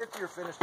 If you're finished.